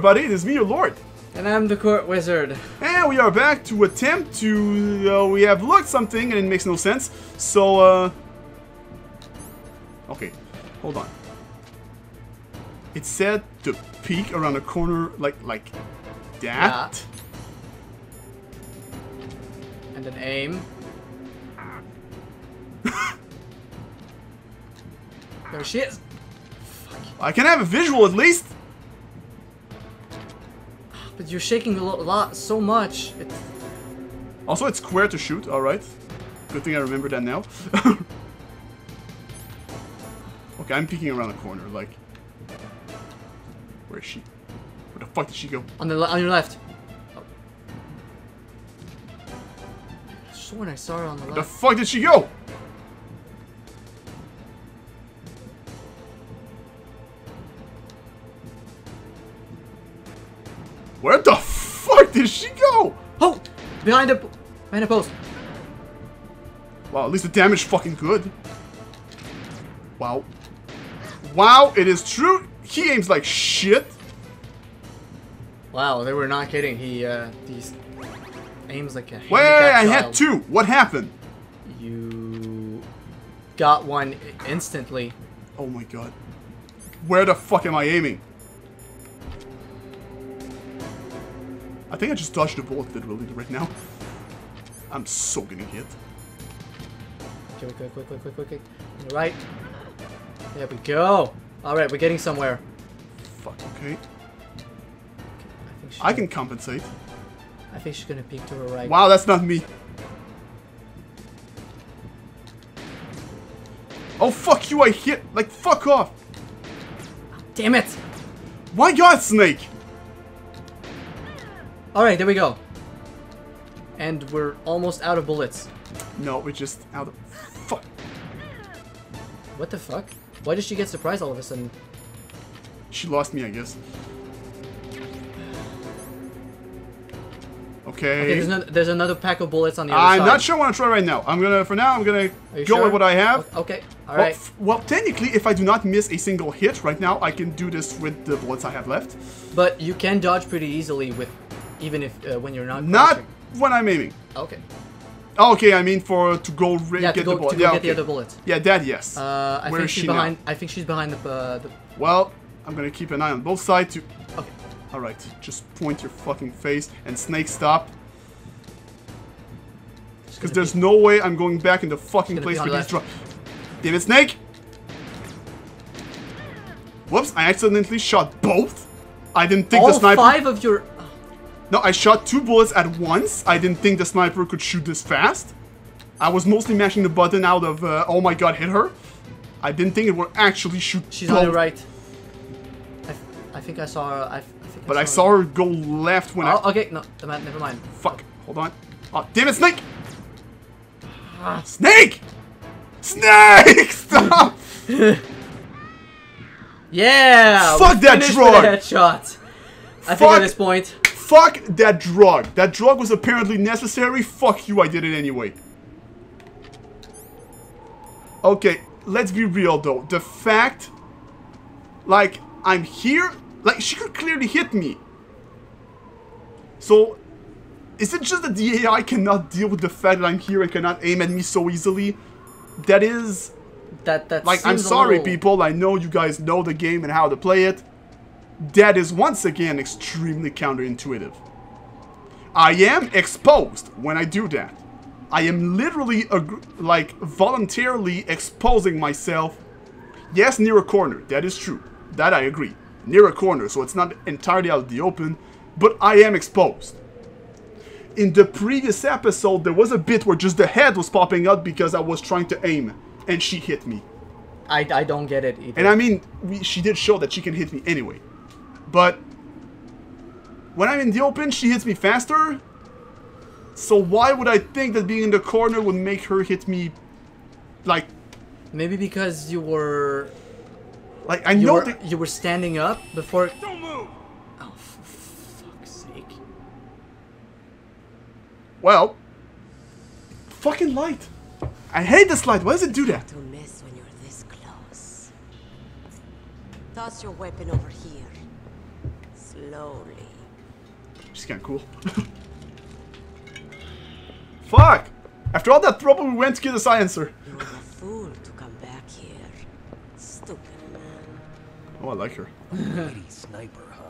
Everybody, it is me, your lord. And I'm the court wizard. And we are back to attempt to... Uh, we have looked something and it makes no sense. So, uh... Okay, hold on. It said to peek around the corner like like that. And then aim. there she is. I can have a visual at least. But you're shaking a lot so much. It's... Also, it's square to shoot. All right. Good thing I remember that now. okay, I'm peeking around the corner. Like, where is she? Where the fuck did she go? On the on your left. Oh. I sworn I saw her on the Where the fuck did she go? Did she go? Oh! Behind the behind the post. Wow, at least the damage fucking good. Wow. Wow, it is true. He aims like shit. Wow, they were not kidding. He uh these aims like a Wait, I had two. What happened? You got one instantly. Oh my god. Where the fuck am I aiming? Think I just dodged a bullet literally right now. I'm so getting hit. Okay, quick, quick, quick, quick, quick, quick. Right. There we go. All right, we're getting somewhere. Fuck, okay. I think I can compensate. I think she's gonna peek to her right. Wow, that's not me. Oh, fuck you, I hit. Like, fuck off. Damn it! Why God, Snake? All right, there we go. And we're almost out of bullets. No, we're just out of... Fuck. What the fuck? Why did she get surprised all of a sudden? She lost me, I guess. Okay. Okay, there's, no, there's another pack of bullets on the other side. I'm not sure I want to try right now. I'm gonna, for now, I'm gonna go sure? with what I have. Okay, alright. Well, well, technically, if I do not miss a single hit right now, I can do this with the bullets I have left. But you can dodge pretty easily with, even if uh, when you're not. Not crouching. when I'm aiming. Okay. Oh, okay, I mean for to go Yeah, get to go, the bullet. yeah, get the other bullets. Yeah, that yes. Uh, I Where think is she's she now? behind. I think she's behind the. Uh, the Well, I'm gonna keep an eye on both sides to. okay. All right, just point your fucking face and snake stop. Because there's be- no way I'm going back in the fucking place where these drop. Damn it, snake! Whoops! I accidentally shot both. I didn't think all the sniper. All five of your. No, I shot two bullets at once. I didn't think the sniper could shoot this fast. I was mostly mashing the button out of, uh, oh my god, hit her. I didn't think it would actually shoot She's both. on the right. I, I think I saw her. I, I think But I her. saw her go left when Oh, I... okay. No, never mind. Fuck, hold on. Oh, damn it, Snake! Snake! Snake! Stop! Yeah. Fuck that drug! With a headshot. I think Fuck. at this point. Fuck that drug. That drug was apparently necessary. Fuck you, I did it anyway. Okay, let's be real though. The fact, like, I'm here, like, she could clearly hit me. So, is it just that the AI cannot deal with the fact that I'm here and cannot aim at me so easily? That is, That that. like, I'm sorry, little- people. I know you guys know the game and how to play it. That is once again extremely counterintuitive. I am exposed when I do that. I am literally, like, voluntarily exposing myself. Yes, near a corner. That is true. That I agree. Near a corner, so it's not entirely out of the open. But I am exposed. In the previous episode, there was a bit where just the head was popping out because I was trying to aim. And she hit me. I, I don't get it either. And I mean, we, she did show that she can hit me anyway. But when I'm in the open, she hits me faster. So why would I think that being in the corner would make her hit me like Maybe because you were like I you know were that you were standing up before. Don't move! Oh, for fuck's sake! well fucking light. I hate this light. Why does it do that? Don't miss when you're this close. Toss your weapon over here. Slowly. She's kinda cool. Fuck! After all that trouble, we went to get a silencer. You were a fool to come back here. Stupid man. Oh, I like her. Lady sniper, huh?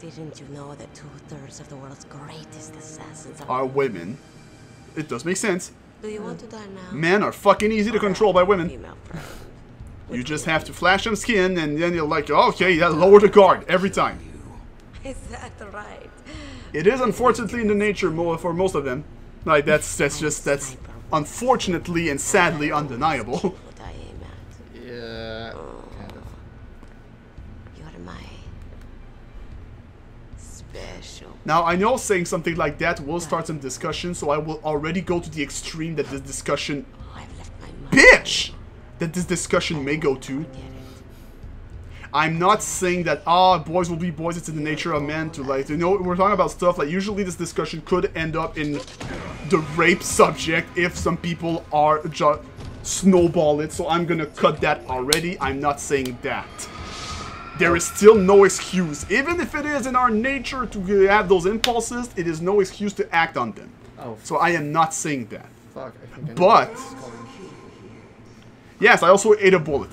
Didn't you know that two-thirds of the world's greatest assassins are... Are women. It does make sense. Do you want to die now? Men are fucking easy to control by women. Female friend. You just have to flash some skin, and then you're like, okay, yeah, lower the guard every time. Is that right? It is unfortunately in the nature mo for most of them. Like that's that's just that's unfortunately and sadly undeniable. What I aim at. Yeah. Kind of. Oh, you're my... Special. Now I know saying something like that will start some discussion, so I will already go to the extreme that this discussion, Oh, I've left my mark. bitch, that this discussion may go to. I'm not saying that ah boys will be boys. It's in the nature of men to like you know we're talking about stuff like usually this discussion could end up in the rape subject if some people are just snowball it. So I'm gonna cut that already. I'm not saying that. There is still no excuse, even if it is in our nature to have those impulses. It is no excuse to act on them. Oh, So I am not saying that. fuck. I think I But- what it's called. Yes, I also ate a bullet.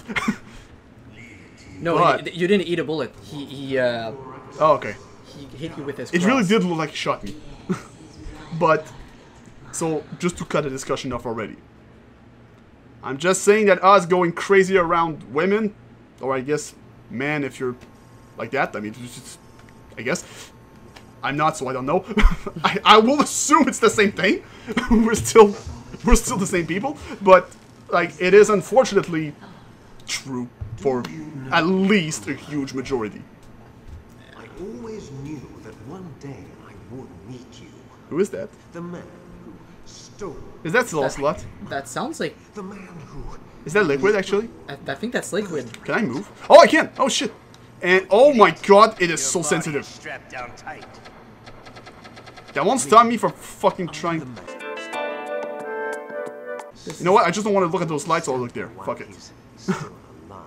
No, but- he, you didn't eat a bullet. He he uh oh, okay. he hit you with his. It really did look like he shot me. but, so, just to cut the discussion off already. I'm just saying that us going crazy around women, or I guess man if you're like that, I mean, just, I guess. I'm not, so I don't know. I, I will assume it's the same thing. we're still, we're still the same people, but, like, it is unfortunately true for at least a huge majority. I always knew that one day I would meet you. Who is that? The man who stole. Is that still Ocelot? That sounds like. The man who. Is that liquid actually? I, I think that's liquid. Can I move? Oh, I can! Oh shit! And oh my god, it is so sensitive. Strapped down tight. That won't stop me from fucking trying. You know what? I just don't want to look at those lights or look there. Fuck it. still alive.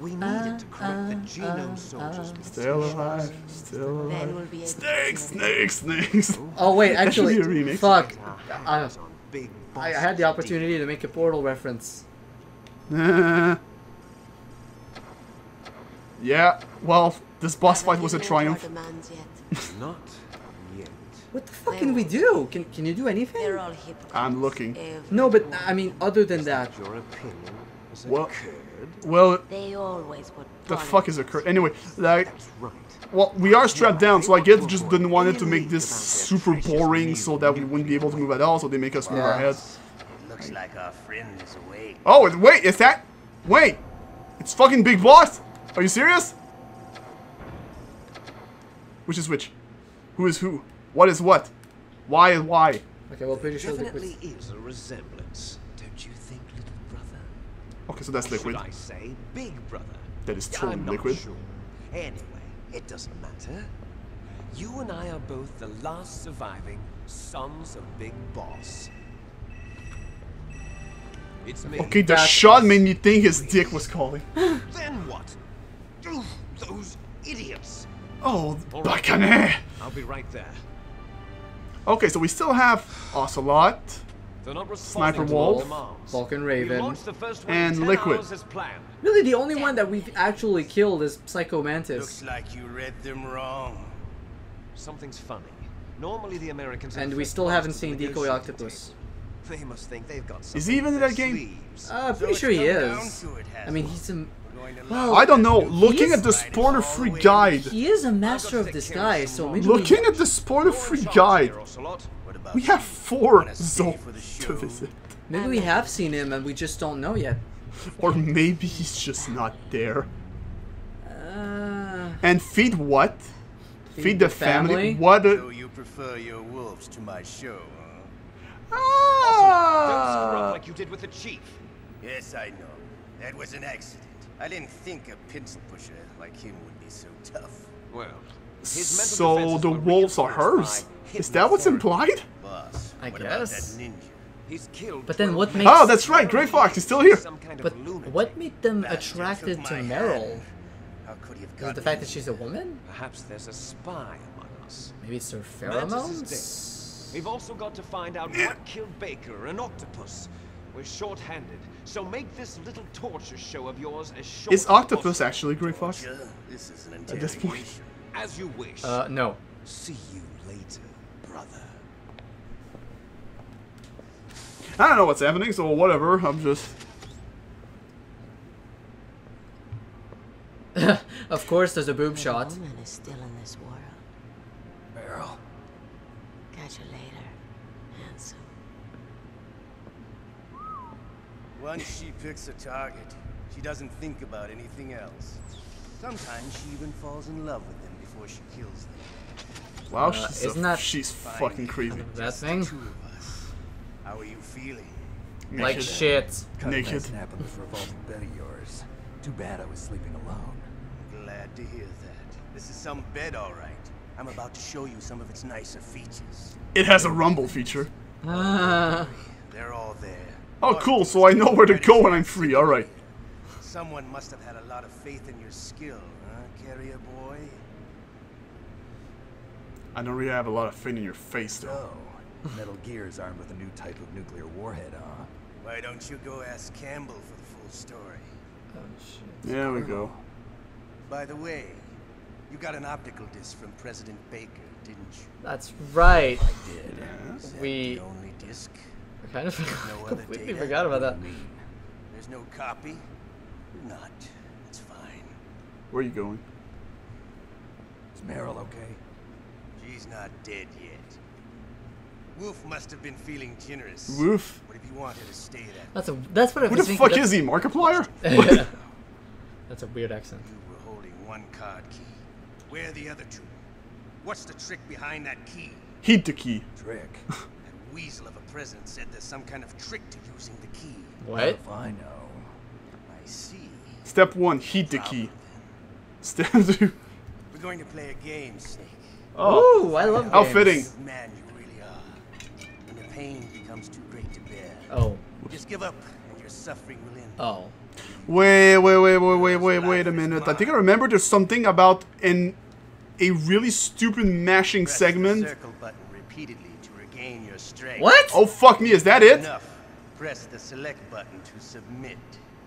We needed to correct the genome soldiers. Still alive. Still Ben alive. will be able to Snakes, snakes, snakes. Oh wait, That should actually, be a remix. fuck. I, hands on big I I had the opportunity to make a portal reference. Uh, yeah, well, this boss fight was a Haven't given more triumph. Not yet. What the fuck can we do? Can can you do anything? They're all hypocrites. I'm looking. Every No, but. I mean, other than that, Your opinion as a Well- Well, They always put the fuck is a cur- Anyway, like, That's well, we are strapped down, so I guess just didn't want it to make this super boring so that we wouldn't be able to move at all, so they make us move our Yeah. heads. Looks like our friend is awake. Oh, wait, is that? Wait, it's fucking Big Boss. Are you serious? Which is which? Who is who? What is what? Why is why? okay, well, pretty sure Definitely liquid. is a resemblance, don't you think, little brother? Okay, so that's Or liquid. Should I say big brother? That is Yeah, totally I'm not liquid. Sure. Anyway, it doesn't matter. You and I are both the last surviving sons of Big Boss. It's me. Okay, the That shot made me think his dick was calling. Then what? Oof, those idiots. Oh, All right. bacane. I'll be right there. Okay, so we still have Ocelot. Sniper Wolf, our. Vulcan Raven. launched the first one and Liquid. hours as planned. Really, the only one that we've actually killed is Psycho Mantis. Looks like you read them wrong. Something's funny. Normally the Americans And we still haven't seen negotiate Decoy Octopus. They must think they've got Is he even in that their game? sleeves. Uh, pretty it's sure he is. it, I mean, he's a. We're going to Well, I don't know. Looking at the spoiler-free guide. He is a master of disguise, so maybe we- Looking at the spoiler-free guide. Ocelot. What about We have four zones to visit. maybe we have seen him and we just don't know yet. Or maybe he's just not there. Uh, And feed what? Feed, the, the family? family? What So you prefer your wolves to my show, huh? Don't screw up Ah! like you did with the chief. Yes, I know. That was an accident. I didn't think a pencil pusher like him would be so tough. Well, his So the wolves are hers? Is that what's implied? Boss, I what about that guess. ninja? He's killed. But then what makes- Oh, that's right. Grey Fox is still here. Some kind of but lunatic. what made them Bastard attracted to my Meryl? How could he you've Is it the fact that she's a woman? Perhaps there's a spy among us. Maybe it's her Mantis is pheromones? We've also got to find out what killed Baker, an octopus. We're short-handed, so make this little torture show of yours as short Is Octopus possible. actually Grey Fox? This is an At this point. As you wish. Uh, no. See you later, brother. I don't know what's happening, so whatever. I'm just. of course, there's a boob The shot. woman is still in this world. Meryl. Catch you later, handsome. Once she picks a target, she doesn't think about anything else. Sometimes she even falls in love with them before she kills them. Wow, Uh, she's, isn't that- she's fucking crazy. That Just thing? two of us. How are you feeling? Like shit. Got a Naked. nice nap on this revolving bed of yours. Too bad I was sleeping alone. Glad to hear that. This is some bed, all right. I'm about to show you some of its nicer features. It has a rumble feature. Ah. They're all there. Oh, cool. So I know where to go when I'm free. All right. Someone must have had a lot of faith in your skill, huh, carrier boy? I don't really have a lot of faith in your face, though. Oh, Metal Gear is armed with a new type of nuclear warhead, huh? Why don't you go ask Campbell for the full story? Oh, shit. There we go. By the way, you got an optical disc from President Baker, didn't you? That's right. I did. Is that We- the only disc? I kind of No completely forgot about that. mean? There's no copy? Not. It's fine. Where are you going? Is Meryl okay? She's not dead yet. Wolf must have been feeling generous. Woof. What if you wanted to stay that? That's a. That's what I Who the fuck is he? Markiplier? he? that's a weird accent. You were holding one card key. Where are the other two? What's the trick behind that key? Heat the key. Trick. That weasel of a president said there's some kind of trick to using the key. What? If I know. I see. Step one, heat the key. Step two. We're going to play a game, Snake. Oh, Ooh, I love how games. fitting. Man you really are. When the pain becomes too great to bear, Oh. just give up and your suffering will end. Oh. Wait, wait, wait, wait, wait, wait, wait a minute. I think I remember there's something about in a really stupid mashing Press segment. the circle button repeatedly to regain your strength. What? Oh fuck me, is that it? Enough. Press the select button to submit.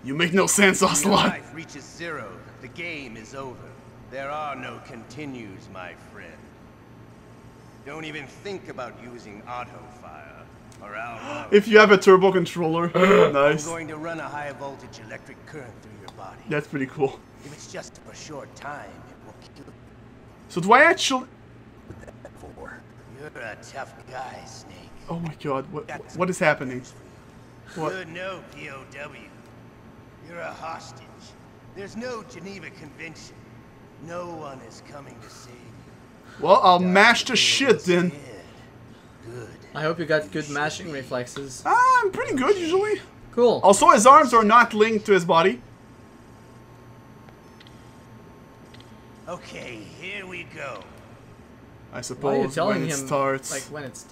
You make no sense, When your Ocelot. life reaches zero, the game is over. There are no continues, my friend. Don't even think about using auto fire, or I'll. If you have a turbo controller, nice. I'm nice. going to run a high voltage electric current through your body. That's pretty cool. If it's just for a short time, it will kill you. So do I actually? For. You're a tough guy, Snake. Oh my god, what what is happening? What? You're no POW. You're a hostage. There's no Geneva Convention. No one is coming to save you. Well, I'll mash the shit then. Good. I hope you got good mashing reflexes. Ah, I'm pretty good usually. Cool. Also, his arms are not linked to his body. Okay, here we go. I Why are you suppose telling when him it starts. like when it's?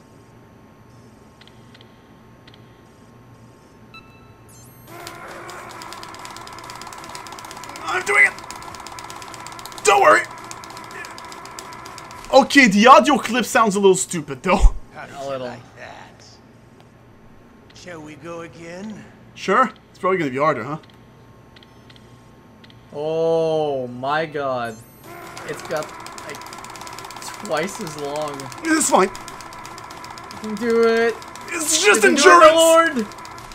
I'm doing it. Don't worry. Okay, the audio clip sounds a little stupid though. How did A you little. like that? Shall we go again? Sure, it's probably gonna be harder, huh? Oh my god. It's got like twice as long. It's fine. You can do it. It's You just can do it, my endurance. lord.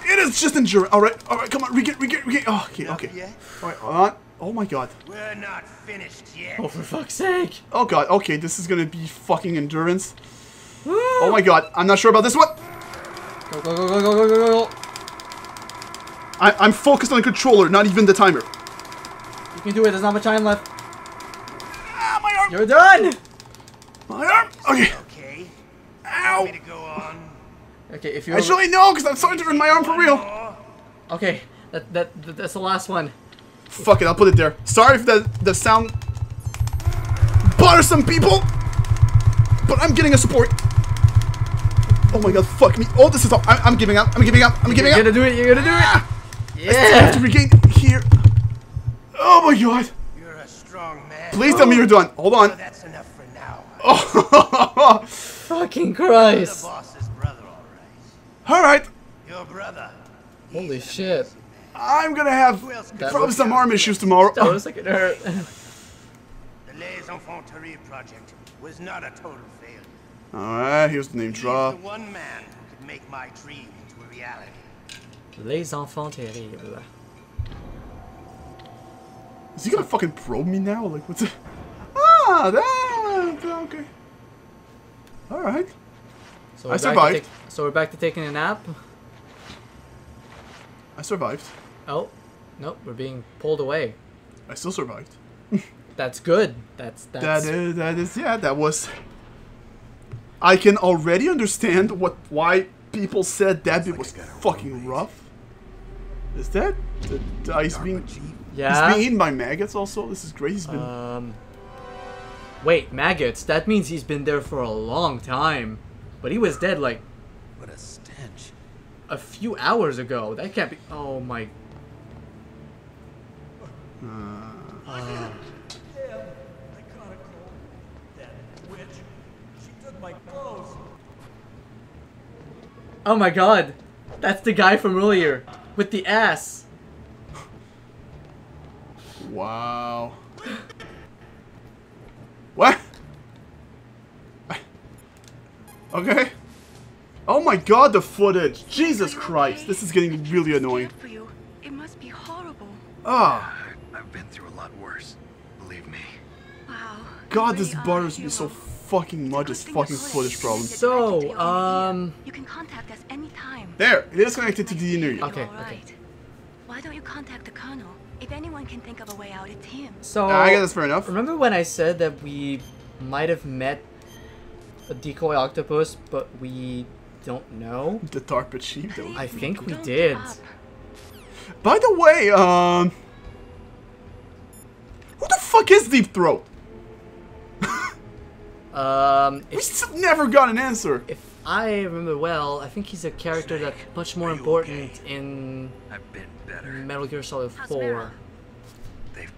It is just endurance. All right, all right. Come on, regain, regain, regain. Oh, okay, Enough okay. yet? All right, hold on. Oh my god. We're not finished yet. Oh, for fuck's sake. Oh god. Okay, this is gonna be fucking endurance. Oh my god. I'm not sure about this one. Go, go, go, go, go, go, go, go. I, I'm focused on the controller, not even the timer. You can do it. There's not much time left. Ah, my arm. You're done. My arm. Okay. Okay. Ow. Want me to go on? Okay, if you. Actually, no, because I'm starting to hurt my arm for real. More? Okay, that, that that that's the last one. Fuck it, I'll put it there. Sorry if the the sound bothers some people, but I'm getting a support. Oh my god, fuck me. Oh, this is all. I, I'm giving up. I'm giving up. I'm giving up! You're up. gonna do it. You're gonna do it. Ah! I have to regain here. Oh my god. You're a strong strong man. Please tell me you're done. Hold So on. Oh, that's enough for now. Oh. Fucking Christ! brother, all right. All right. Your brother. Holy shit. I'm gonna have Who else could That probably some arm issues tomorrow. That was like it hurt. The Les Enfants Terribles project was not a total failure. All right. Here's the name He's drop. the one man who could make my dream into a reality. Les enfants terribles. Is he gonna fucking probe me now? Like what's it? Ah, that okay. All right. So I we're back to survived. take- so we're back to taking a nap. I survived. Oh, nope, we're being pulled away. I still survived. That's good. That's that's. That is, that is, yeah, that was. I can already understand what why people said that bit was fucking rough. Is that the ice being? Yeah. He's yeah. being eaten by maggots. Also, this is great. He's been. Um. Wait, maggots. That means he's been there for a long time, but he was dead like What a stench. a few hours ago. That can't be. Oh my. uh, Oh my god, that's the guy from earlier with the ass. wow. What? Okay. Oh my god, the footage! Jesus Christ, this is getting really annoying. It must be horrible. Ah, I've been through a lot worse. Believe me. Wow. God, this really bothers me so fucking much. This Good thing the fucking college footage problem. So, connected to your um, you can contact us anytime. There, it is connected to the internet. Okay, All right. Why don't you contact the colonel? If anyone can think of a way out, it's him. So. I guess that's fair enough. Remember when I said that we might have met a decoy octopus, but we don't know? The DARPA chief, though. I think we Don't did. By the way, um... Who the fuck is Deep Throat? Um, We if, still never got an answer. if I remember well, I think he's a character that's much more important in I've been better. Metal Gear Solid 4. Mara?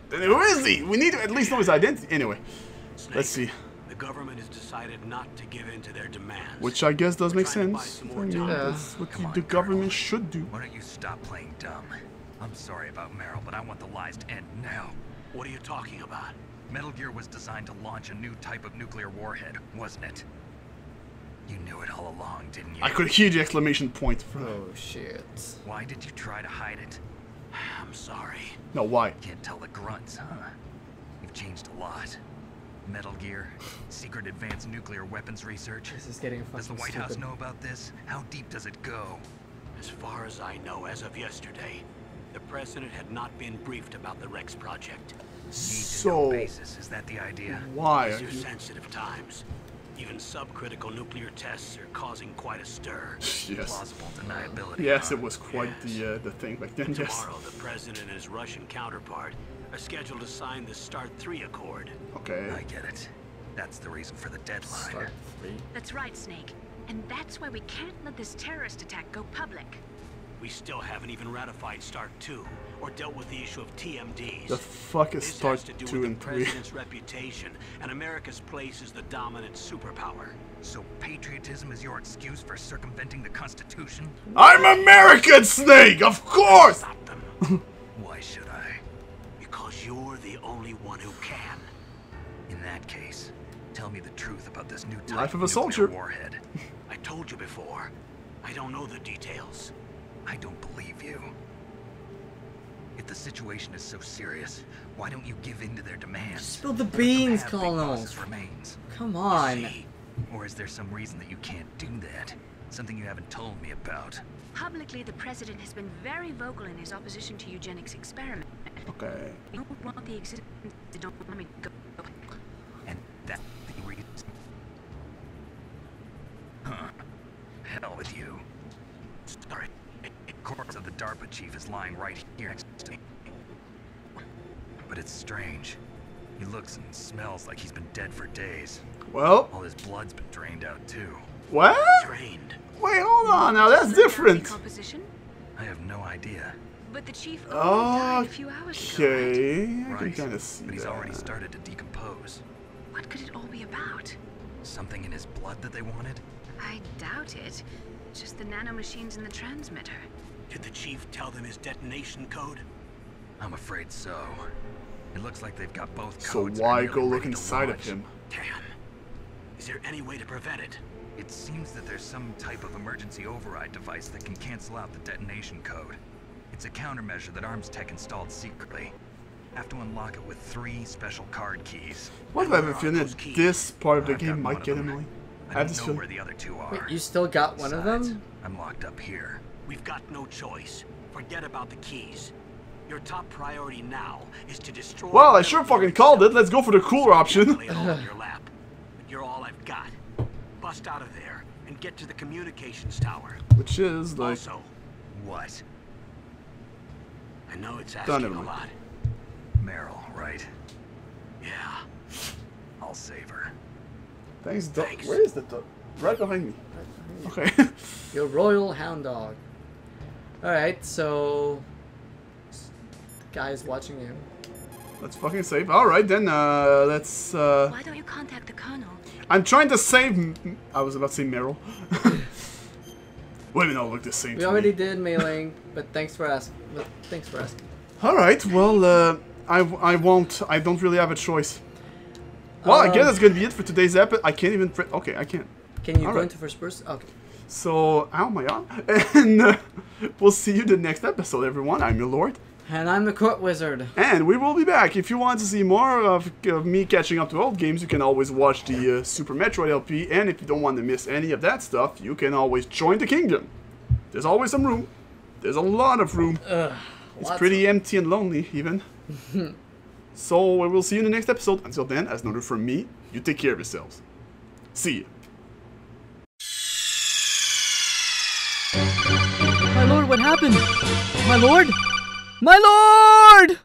Who is he? We need to at least know his identity. Anyway, let's see. The government has decided not to give in to their demands. Which I guess does make Trying to buy sense. some I mean, time. that's what Come the, on, the Colonel. government should do. Why don't you stop playing dumb? I'm sorry about Meryl, but I want the lies to end now. What are you talking about? Metal Gear was designed to launch a new type of nuclear warhead, wasn't it? You knew it all along, didn't you? I could hear the exclamation point. Oh shit. Why did you try to hide it? I'm sorry. No, why? Can't tell the grunts, huh? You've changed a lot. Metal Gear, secret advanced nuclear weapons research. This is getting Does the fucking White House know about this? How deep does it go? As far as I know, as of yesterday, the president had not been briefed about the Rex project. Need to So, know basis. Is that the idea? why are These are you... sensitive times. Even subcritical nuclear tests are causing quite a stir. Yes. Plausible deniability. Yes, it was quite the uh, the thing back then, yes. Tomorrow, the president and his Russian counterpart are scheduled to sign the START 3 Accord. Okay. I get it. That's the reason for the deadline. Start three. That's right, Snake. And that's why we can't let this terrorist attack go public. We still haven't even ratified START 2 or dealt with the issue of TMDs. The fuck is This Start has to do 2 with and the 3? president's reputation and America's place as the dominant superpower. So patriotism is your excuse for circumventing the Constitution? I'm American Snake, of course! Stop them, Why should I? because you're the only one who can. In that case, tell me the truth about this new type Life of a soldier. warhead. I told you before. I don't know the details. I don't believe you. If the situation is so serious, why don't you give in to their demands? Spill the beans, Colonel. Remains. Come on. See, Or is there some reason that you can't do that? Something you haven't told me about. Publicly, the president has been very vocal in his opposition to eugenics experiment. Okay. We don't want the existence don't let me go. And that's the reason. Huh. Hell with you. sorry. corpse of the DARPA chief is lying right here next to me. But it's strange. He looks and smells like he's been dead for days. Well, All his blood's been drained out too. what? Trained. Wait, hold on now, that's different. Composition? I have no idea. But the chief oh, only died a few hours ago. right? Okay, I can Right, kind of see but he's that. already started to decompose. What could it all be about? Something in his blood that they wanted? I doubt it. Just the nanomachines in the transmitter. Did the chief tell them his detonation code? I'm afraid so. It looks like they've got both So why go look inside of him? Damn. Is there any way to prevent it? It seems that there's some type of emergency override device that can cancel out the detonation code. It's a countermeasure that ArmsTech installed secretly. Have to unlock it with three special card keys. Why do I have a feeling that this part of the I've game might get them. annoying? I I have don't know where the other two are. Wait, you still got one of them? I'm locked up here. We've got no choice. Forget about the keys. Your top priority now is to destroy. Well, I sure fucking called it. Let's go for the cooler option. Lay it all in your lap. You're all I've got. Bust out of there and get to the communications tower. Which is like Also, What? I know it's Done asking it, a Mike. lot. Meryl, right? Yeah. I'll save her. thanks. Doc. Thanks. Where is the dog? Right behind me. Okay. Your royal hound dog. Alright, so... The guy's watching you. let's fucking save. All right then. Uh, let's. Uh, Why don't you contact the colonel? I'm trying to save. M- I was about to say Meryl. Women all look the same. We already me. did mailing, but thanks for asking. But thanks for asking. All right. Well, uh, I I won't. I don't really have a choice. Well, I guess Um, that's gonna be it for today's episode. I can't even. Pre- okay, I can't. Can you go Alright. into first person? Okay. So, ow my arm. And uh, we'll see you the next episode, everyone. I'm your lord. And I'm the court wizard. And we will be back. If you want to see more of, of me catching up to old games, you can always watch the uh, Super Metroid LP. And if you don't want to miss any of that stuff, you can always join the kingdom. There's always some room. There's a lot of room. it's lots pretty empty and lonely, even. so we will see you in the next episode. Until then, as noted from me, you take care of yourselves. See you. My lord, what happened? My lord? My lord!